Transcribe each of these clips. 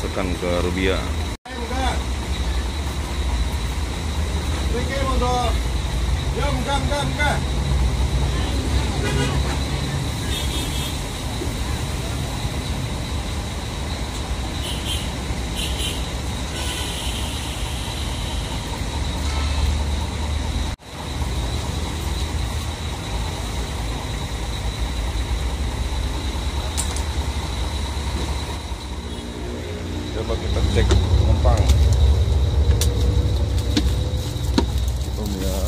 dimasukkan ke Rubia. Coba kita cek penumpang. Belum ya.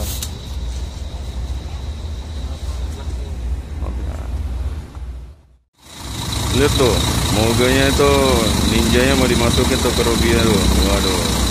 Maaf ya. Lihat tuh, moganya itu ninjanya mau dimasukin tuh ke Rubia tuh. Waduh.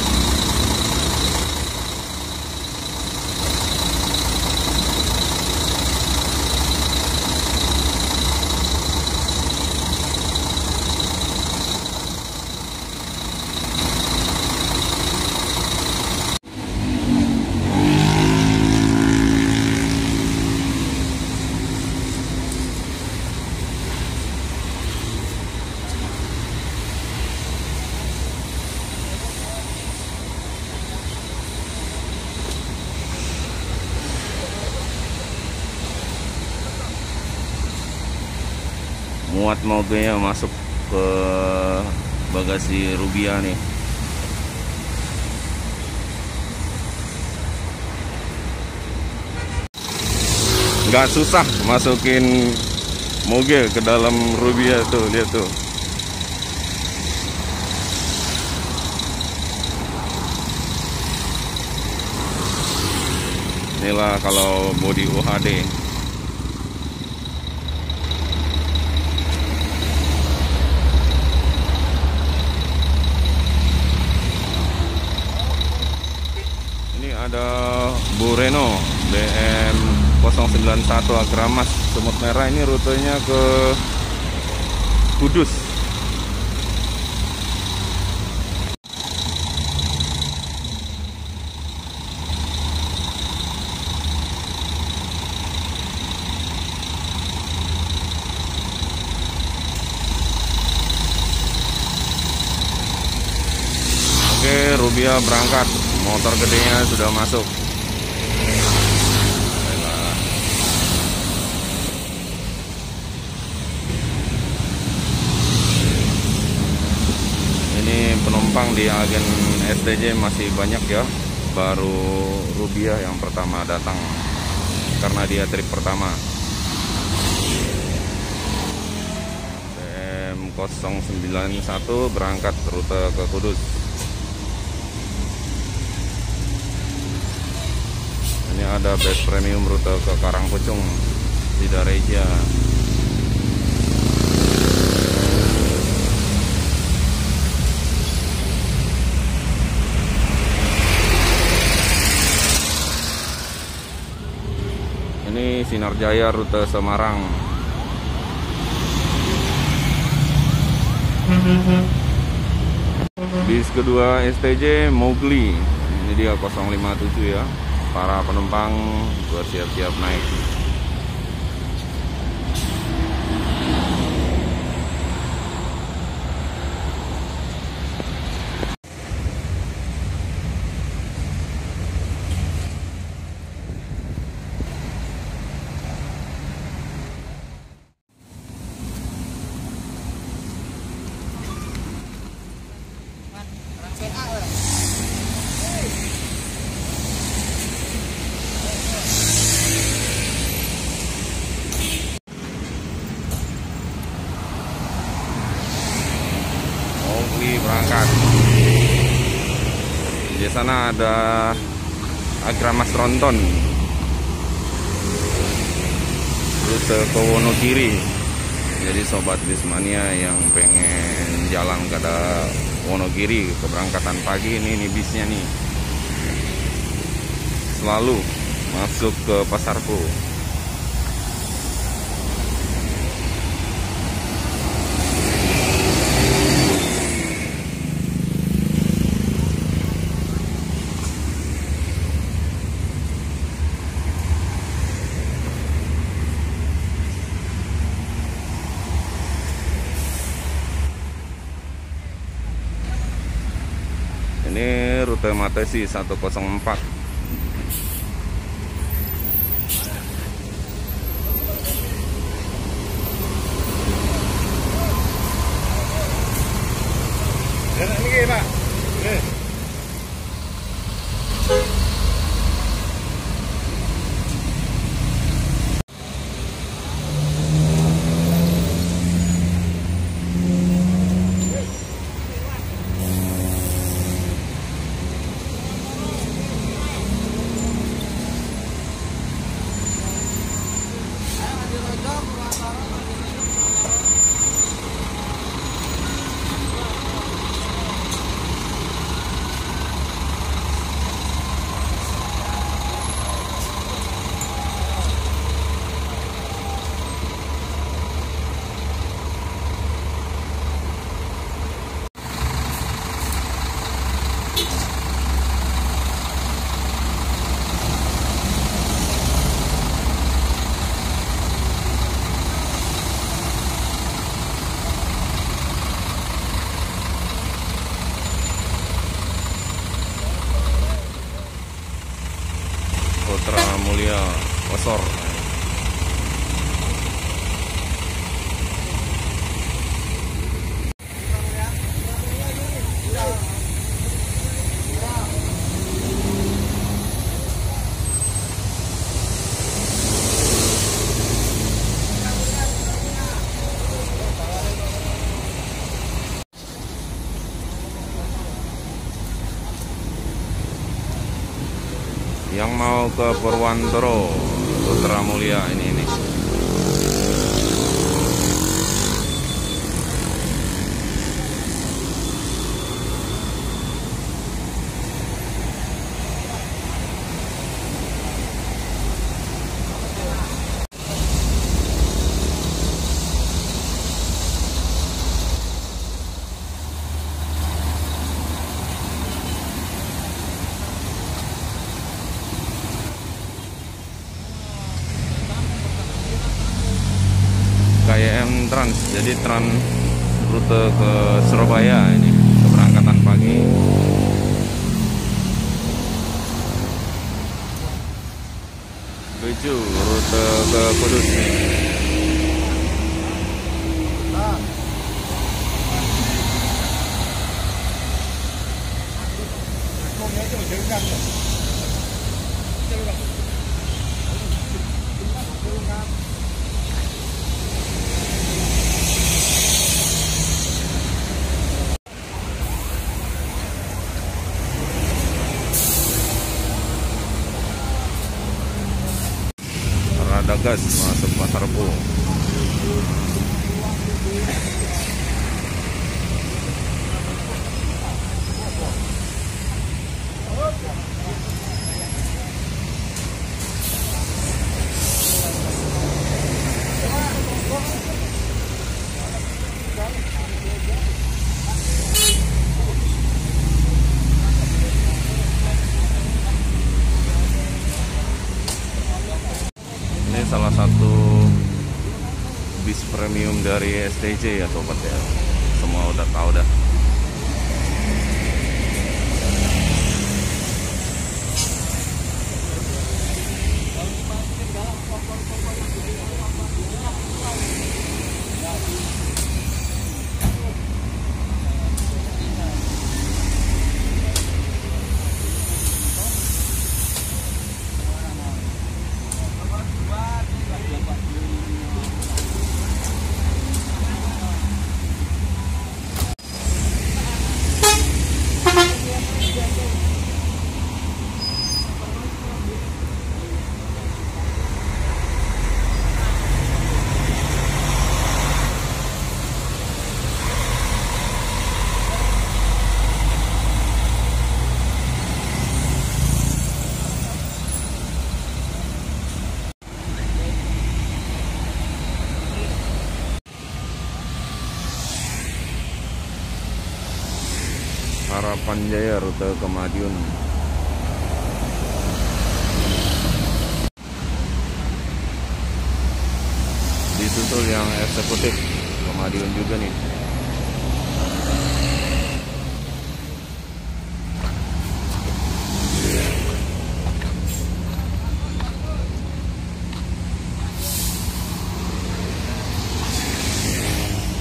Muat mogenya masuk ke bagasi Rubia nih. Nggak susah masukin moge ke dalam Rubia tuh lihat tuh. Inilah kalau body UHD Ini ada Bu Reno BM 091 Agramas Semut Merah ini rutenya ke Kudus. Oke, Rubia berangkat. Motor gedenya sudah masuk. Ini penumpang di agen STJ masih banyak ya. Baru Rubia yang pertama datang karena dia trip pertama. BM 091 berangkat rute ke Kudus. Ini ada best premium rute ke Karangpucung Sidareja. Ini Sinar Jaya rute Semarang. Bis kedua STJ Mowgli. Ini dia 057 ya para penumpang bersiap-siap naik. Mowgli berangkat. Di sana ada Agramas Tronton. Rute ke Wonogiri. Jadi sobat Bismania yang pengen jalan ke Wonogiri keberangkatan pagi ini nih bisnya nih. Selalu masuk ke Pasarku. Matesi 104 Ini Pak. Ini. Putra Mulia Osor yang mau ke Purwantoro Putra Mulia ini ini KYM Trans jadi trans rute ke Surabaya ini keberangkatan pagi. Tujuh rute ke Kudus rada gas masuk pasar Rebo ini salah satu bis premium dari STJ ya sobat ya semua Panjaya rute ke Madiun disusul yang eksekutif ke Madiun juga nih.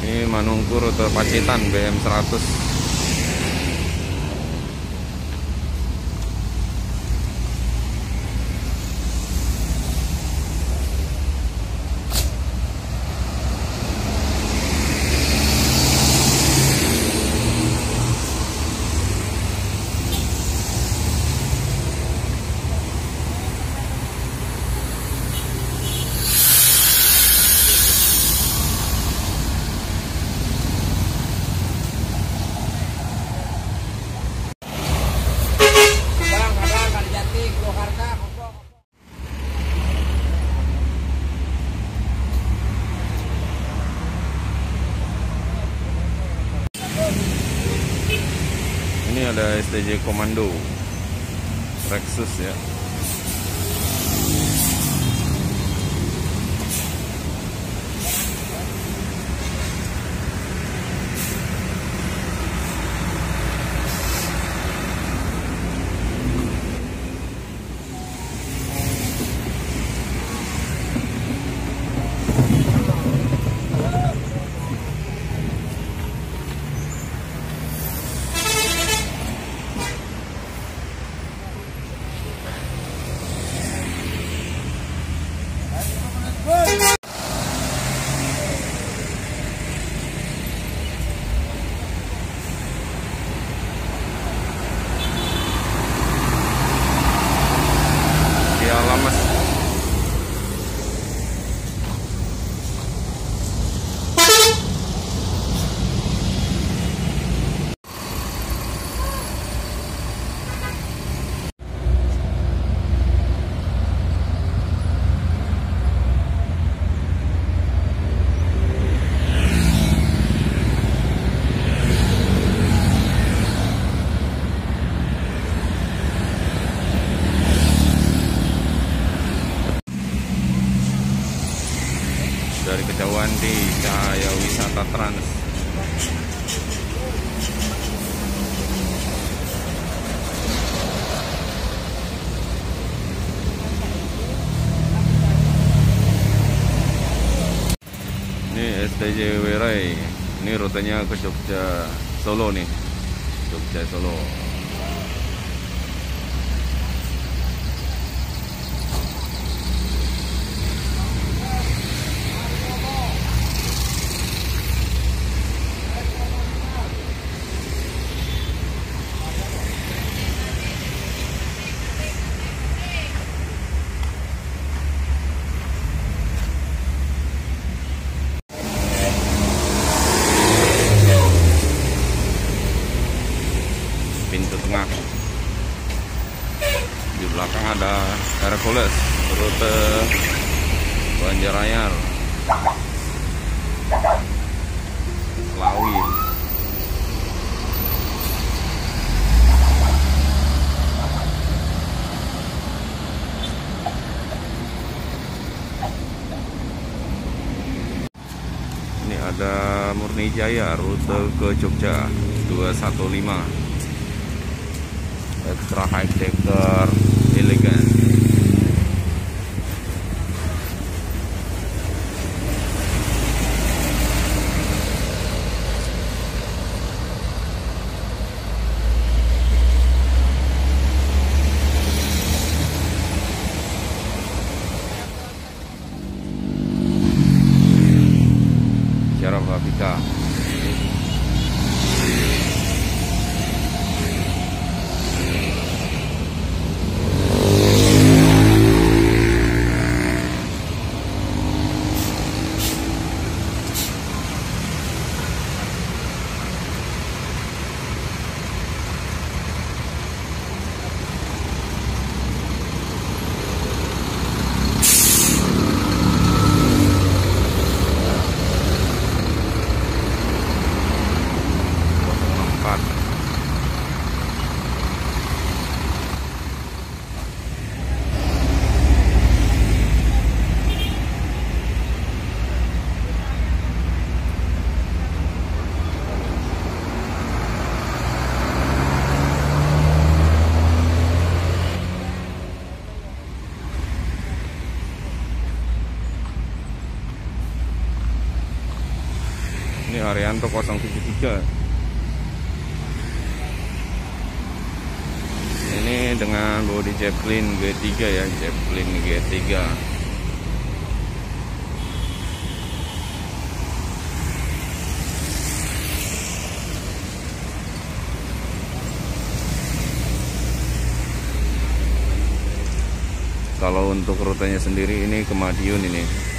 Ini Manungkur atau Pacitan BM 100 TJ Komando. Rexus ya. rencananya ke Jogja Solo nih. Jogja Solo. ke Jogja 215 Arianto 073 ini dengan body Zeppelin G3 ya Zeppelin G3 kalau untuk rutenya sendiri ini ke Madiun ini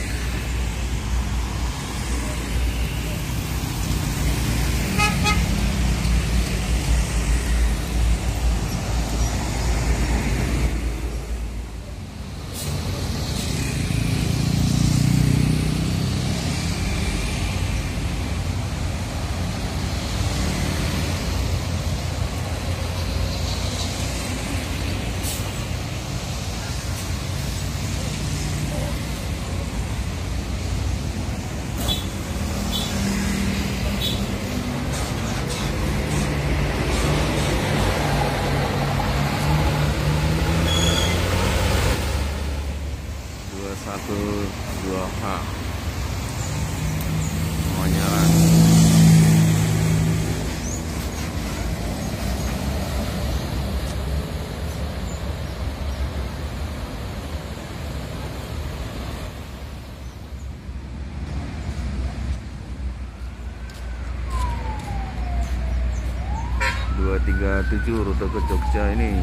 337 rute ke Jogja ini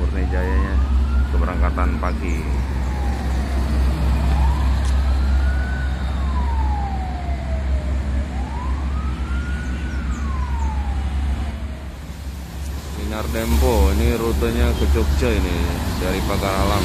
murni jayanya keberangkatan pagi. Minar Dempo ini rutenya ke Jogja ini dari Pakar Alam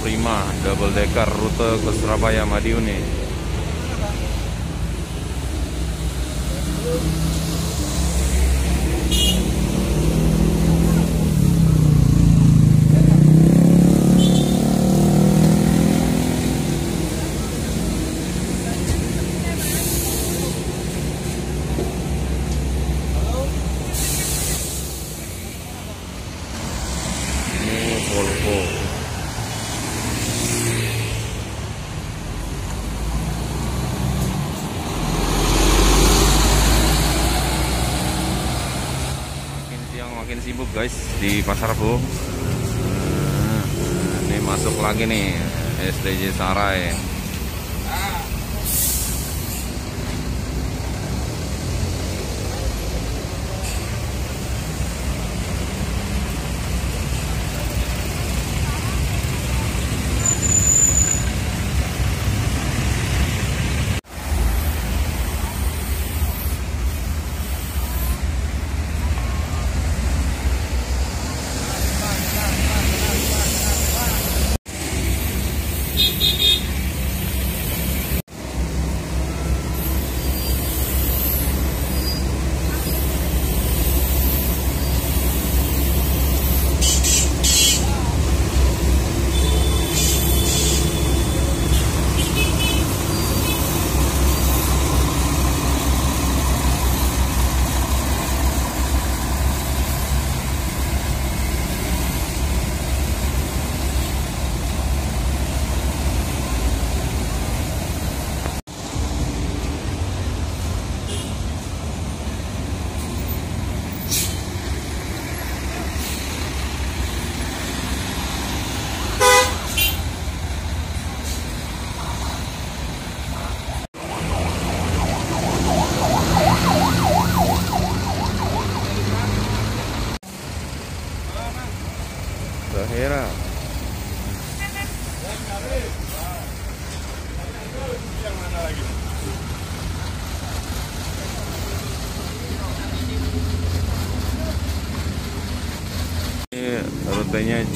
prima double decker rute ke Surabaya Madiun nih. Pasar Bu. Nah, Ini masuk lagi nih STJ Sarai.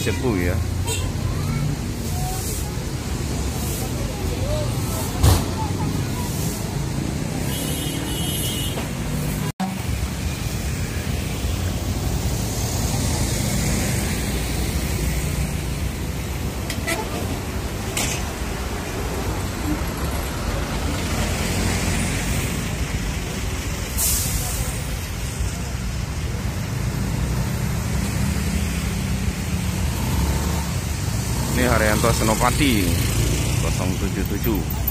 Rutenya Cepu ya. Ini Haryanto Senopati 077